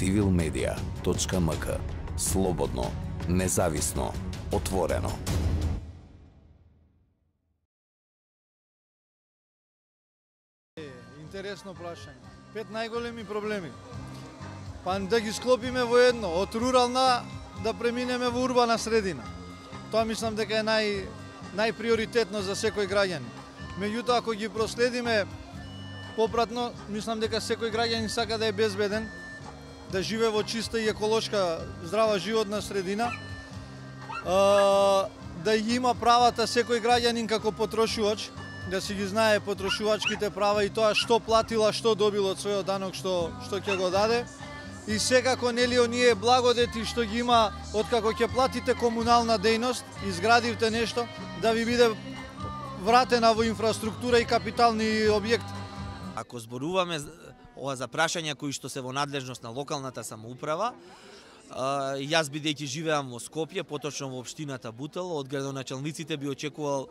civilmedia.mk Слободно, независно, отворено. Интересно прашање. Пет најголеми проблеми. Па да ги склопиме во едно, од рурална да преминеме во урбана средина. Тоа мислам дека е нај најприоритетно за секој граѓанин. Меѓутоа ако ги проследиме попратно, мислам дека секој граѓанин сака да е безбеден, да живее во чиста и еколошка здрава животна средина, да има правата секој граѓанин како потрошувач, да си ги знае потрошувачките права и тоа што платила, што добил од својот данок, што што ќе го даде. И секако нели оние благодети што ги има откако ќе платите комунална дејност, изградивте нешто, да ви биде вратена во инфраструктура и капитални објекти. Ако зборуваме э, ова за прашања кои што се во надлежност на локалната самоуправа, јас бидејќи живеам во Скопје, поточно во општината Бутел, од градоначалниците би очекувал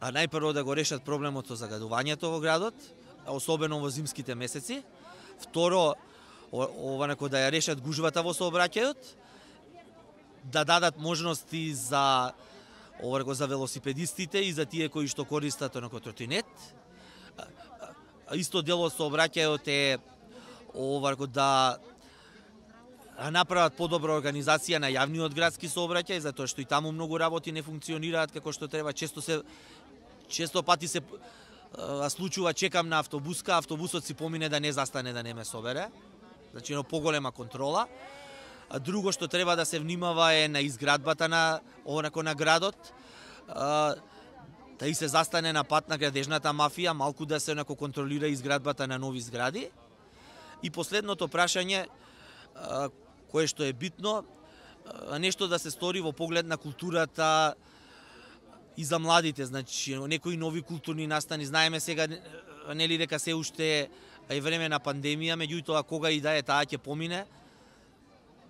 најпрво да го решат проблемот со загадувањето во градот, особено во зимските месеци. Второ, ова некој да ја решат гужвата во сообраќајот, да дадат можности за ова за велосипедистите и за тие кои што користат онако тротинет. Исто дел од сообраќајот е ова да направат подобра организација на јавниот градски сообраќај, затоа што и таму многу работи не функционираат како што треба. Често се често пати се а, случува чекам на автобуска, автобусот си помине да не застане да не ме собере. Значи, едно поголема контрола. А друго што треба да се внимава е на изградбата на онако на градот. А, та и се застане на пат на градежната мафија, малку да се неко контролира изградбата на нови згради. И последното прашање, кое што е битно, нешто да се стори во поглед на културата и за младите, значи некои нови културни настани. Знаеме сега нели дека се уште е време на пандемија, меѓутоа кога и да е таа ќе помине,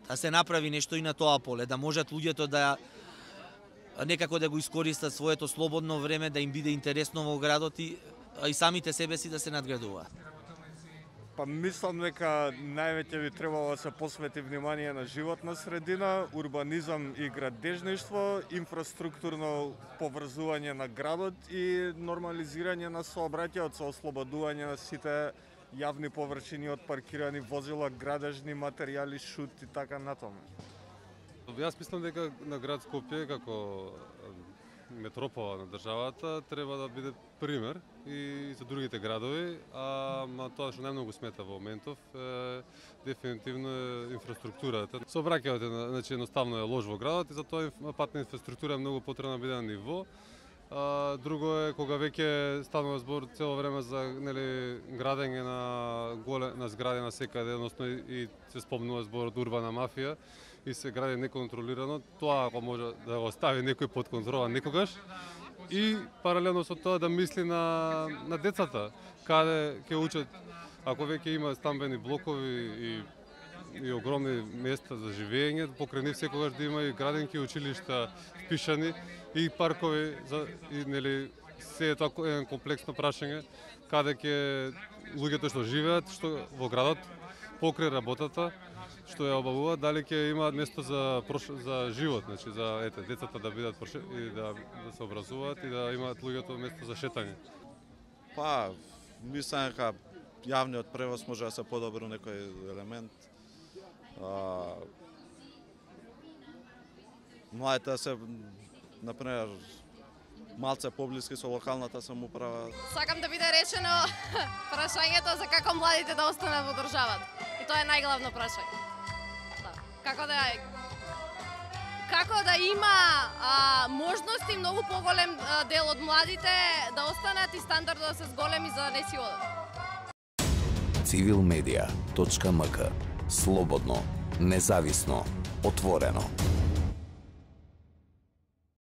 да се направи нешто и на тоа поле, да можат луѓето да некако да го искористат своето слободно време, да им биде интересно во градот и, и самите себе си да се надградуваат. Па мислам дека највеќе би требало да се посвети внимание на животна средина, урбанизам и градежништво, инфраструктурно поврзување на градот и нормализирање на сообраќајот со ослободување на сите јавни површини од паркирани возила, градежни материјали, шут и така натаму. Јас мислам дека на град Скопје како метропола на државата треба да биде пример и за другите градови, а ма тоа што најмногу смета во моментов е дефинитивно е инфраструктурата. Сообраќајот е значи едноставно е лош во градот и затоа патна инфраструктура е многу потребна да биде на ниво А, друго е кога веќе станува збор цело време за нели градење на голе на згради на секаде, односно и, се спомнува зборот урбана мафија и се гради неконтролирано, тоа ако може да го остави некој под контрола некогаш. И паралелно со тоа да мисли на на децата, каде ќе учат. Ако веќе има стамбени блокови и и огромни места за живење, покрај нив секогаш да има и градинки, училишта впишани и паркови за и нели се е тоа еден комплексно прашање каде ќе луѓето што живеат што во градот покрај работата што ја обавуваат дали ќе имаат место за прош... за живот, значи за ете децата да бидат прош... и да да се образуваат и да имаат луѓето место за шетање. Па, мислам дека јавниот превоз може да се подобри некој елемент. А, младите се например, малце поблиски со локалната самоуправа. Сакам да биде решено прашањето за како младите да останат во државата. И тоа е најглавно прашање. Како да како да има а, можности многу поголем а, дел од младите да останат и стандардот да се зголеми за да не си одат. Цивилмедија.мк Слободно, независно, отворено.